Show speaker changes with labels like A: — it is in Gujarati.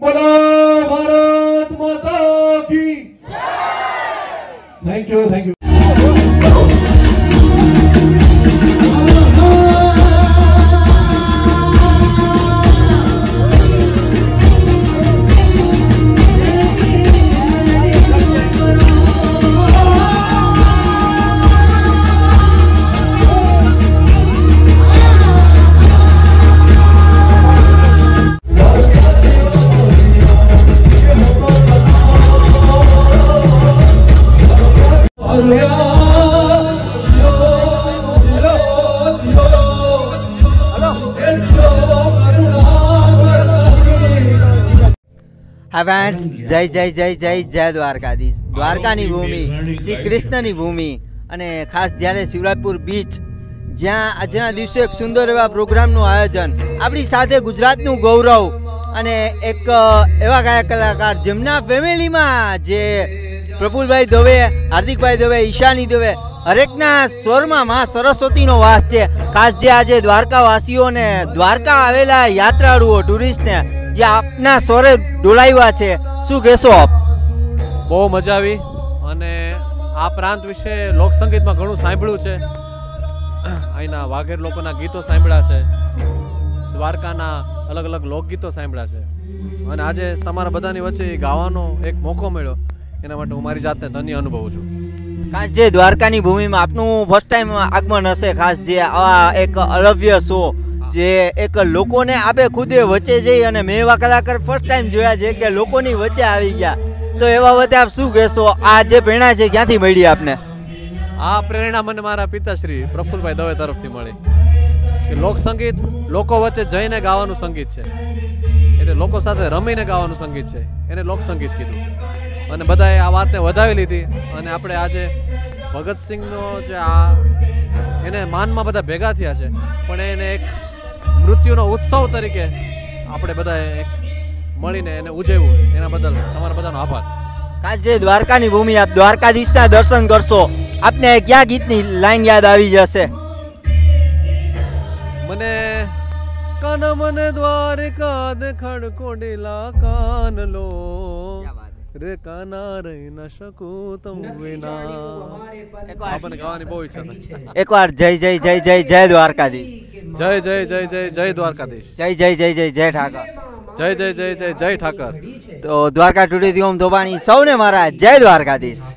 A: बोलो भारत माता की thank you thank
B: you friends જય જય જય જય જય દ્વારકાધીશ. દ્વારકાની ભૂમિ શ્રી કૃષ્ણની ભૂમિ અને ખાસ જ્યારે શિવરાજપુર બીચ જ્યાં આજના દિવસે એક સુંદર એવા પ્રોગ્રામનું આયોજન આપણી સાથે ગુજરાતનું ગૌરવ અને એક એવા ગાયક કલાકાર જેમના ફેમિલીમાં જે પ્રફુલભાઈ દવે હાર્દિકભાઈ દવે ઈશાની દવે હરેકના સ્વરમાં માં સરસ્વતીનો વાસ છે. ખાસ જે આજે દ્વારકાવાસીઓને દ્વારકા આવેલા યાત્રાળુઓ ટુરિસ્ટને જે આપના સ્વરે ડોલાવ્યા છે. શું કહેશો આપ?
C: બહુ મજા આવી અને આ પ્રાંત વિશે લોકસંગીતમાં ઘણું સાંભળ્યું છે. અહીંના વાઘેર લોકોના ગીતો સાંભળ્યા છે. દ્વારકાના અલગ અલગ લોકગીતો સાંભળ્યા છે. અને આજે તમારા બધાની વચ્ચે ગાવાનો એક મોકો મળ્યો. એના માટે હું મારી જાતને ધન્ય અનુભવું છું.
B: ખાસ જે દ્વારકાની ભૂમિમાં આપનું ફર્સ્ટ ટાઈમ આગમન હશે ખાસ જે આ એક અલવ્ય શો જે એક લોકોને આપે ખુદે વચ્ચે જઈ અને મેં એવા કલાકાર ફર્સ્ટ ટાઈમ જોયા છે કે લોકોની વચ્ચે આવી ગયા. તો એવા વચ્ચે આપ શું કહેશો? આ જે પ્રેરણા છે, ક્યાંથી મળી આપને?
C: આ પ્રેરણા મને મારા પિતાશ્રી પ્રફુલભાઈ દવે તરફથી મળી. કે લોક સંગીત લોકો વચ્ચે જઈને ગાવાનું સંગીત છે. એટલે લોકો સાથે રમીને ગાવાનું સંગીત છે. એને લોકસંગીત કીધું. અને બધાએ આ વાતને વધાવી લીધી. અને આપણે આજે ભગતસિંહનો જે આ, એને માનમાં બધા ભેગા થયા છે. પણ એને એક મૃત્યુનો ઉત્સવ તરીકે આપણે બધાએ મળીને એને ઉજવ્યું. એના બદલ તમારા બધાનો આભાર.
B: ખાસ જે દ્વારકાની ભૂમિ આપ દ્વારકાધીશના દર્શન કરશો આપને ક્યાં ગીતની લાઈન યાદ આવી જશે?
C: મને કાન મને દ્વારકા દેખાડ કોડેલા કાન લો. રે કાના રહી ન શકું તમ વિના. આપણને ગાવાની બહુ ઈચ્છા
B: એકવાર જય જય જય જય જય દ્વારકાધીશ.
C: જય જય જય જય જય દ્વારકાધીશ
B: જય જય જય જય જય ઠાકર
C: જય જય જય જય જય ઠાકર
B: તો દ્વારકા ટુડેથી ઓમ ધોબાણી સૌને મારા જય દ્વારકાધીશ